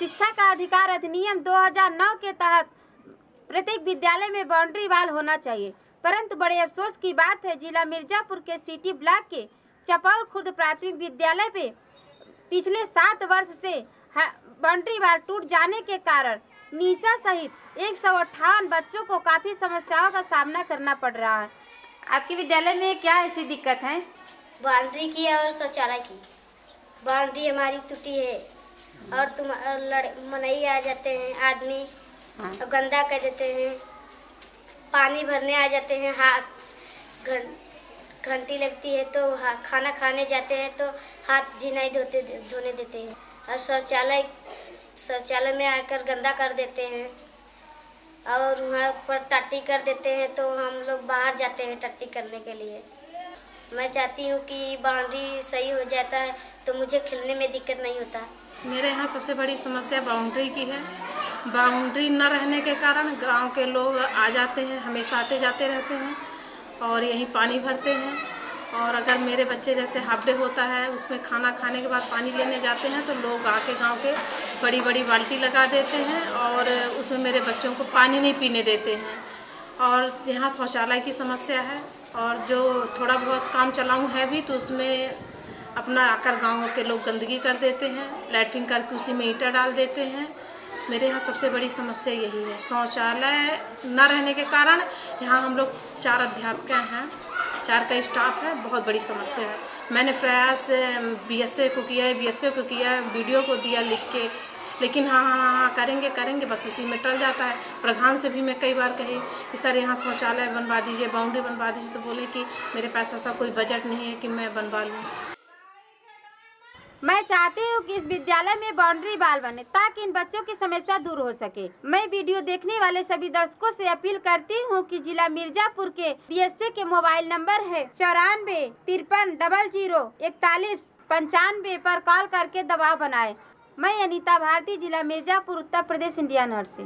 शिक्षा का अधिकार अधिनियम 2009 के तहत प्रत्येक विद्यालय में बाउंड्री वाल होना चाहिए। परंतु बड़े अफसोस की बात है जिला मिर्जापुर के सिटी ब्लॉक के चपौर खुर्द प्राथमिक विद्यालय पे पिछले सात वर्ष से बाउंड्री वाल टूट जाने के कारण निशा सहित एक सौ अट्ठावन बच्चों को काफ़ी समस्याओं का सामना करना पड़ रहा है। आपके विद्यालय में क्या ऐसी दिक्कत है? बाउंड्री की और शौचालय की। बाउंड्री हमारी टूटी है। और तुम लड़ मनई आ जाते हैं आदमी। हाँ। और गंदा कर देते हैं। पानी भरने आ जाते हैं हाथ घं- घंटी लगती है तो हा- खाना खाने जाते हैं तो हाथ भी नहीं धोते धोने देते हैं। और शौचालय शौचालय में आकर गंदा कर देते हैं। और वहाँ पर टट्टी कर देते हैं तो हम लोग बाहर जाते हैं टट्टी करने के लिए। मैं चाहती हूँ कि बाउंड्री सही हो जाता है तो मुझे खेलने में दिक्कत नहीं होता। मेरे यहाँ सबसे बड़ी समस्या बाउंड्री की है। बाउंड्री न रहने के कारण गाँव के लोग आ जाते हैं, हमेशा आते जाते रहते हैं और यहीं पानी भरते हैं। और अगर मेरे बच्चे जैसे हाफ़ डे होता है, उसमें खाना खाने के बाद पानी लेने जाते हैं तो लोग आके गाँव के बड़ी बड़ी बाल्टी लगा देते हैं और उसमें मेरे बच्चों को पानी नहीं पीने देते हैं। और यहाँ शौचालय की समस्या है और जो थोड़ा बहुत काम चलाऊँ है भी तो उसमें अपना आकर गाँव के लोग गंदगी कर देते हैं लैट्रिन करके उसी में ईंटा डाल देते हैं। मेरे यहाँ सबसे बड़ी समस्या यही है। शौचालय न रहने के कारण यहाँ हम लोग चार अध्यापक हैं, चार का स्टाफ है, बहुत बड़ी समस्या है। मैंने प्रयास बी एस को किया है बी एस को किया है वीडियो को दिया, लिख के। लेकिन हाँ हाँ हाँ हाँ करेंगे करेंगे, बस इसी में टल जाता है। प्रधान से भी मैं कई बार कही, कि सर यहाँ शौचालय बनवा दीजिए, बाउंड्री बनवा दीजिए तो बोले कि मेरे पास ऐसा कोई बजट नहीं है कि मैं बनवा लूँ। मैं चाहती हूँ कि इस विद्यालय में बाउंड्री बाल बने, ताकि इन बच्चों की समस्या दूर हो सके। मैं वीडियो देखने वाले सभी दर्शकों से अपील करती हूँ कि जिला मिर्जापुर के बीएसए के मोबाइल नंबर है चौरानवे, तिरपन, डबल ज़ीरो, इकतालीस, पंचानवे पर कॉल करके दबाव बनाए। मैं अनीता भारती, जिला मिर्जापुर, उत्तर प्रदेश, इंडिया, नर्स। से